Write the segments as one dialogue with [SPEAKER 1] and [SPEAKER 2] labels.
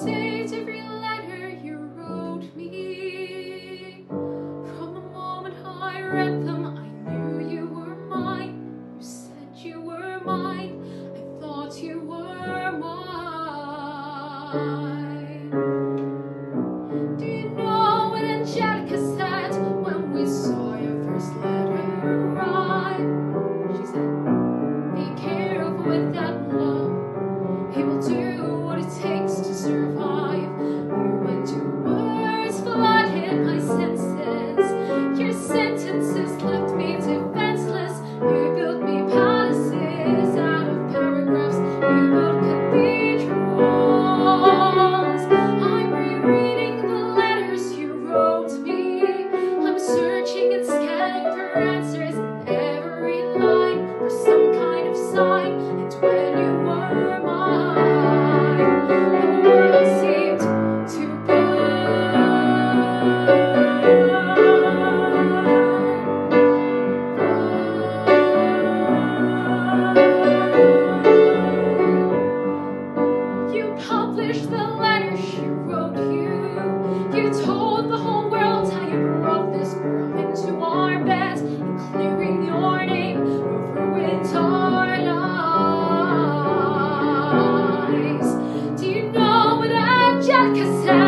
[SPEAKER 1] saves every letter you wrote me. From the moment I read them, I knew you were mine. You said you were mine. I thought you were mine.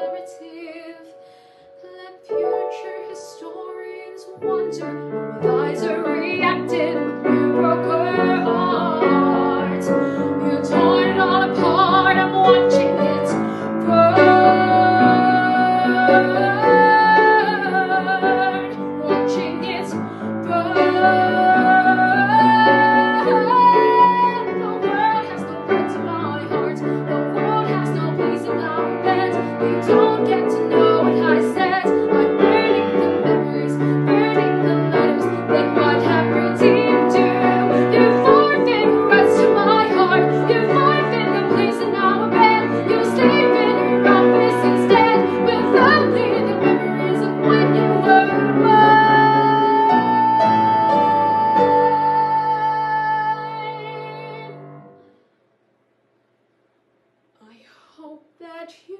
[SPEAKER 1] narrative. Let future historians wonder. much.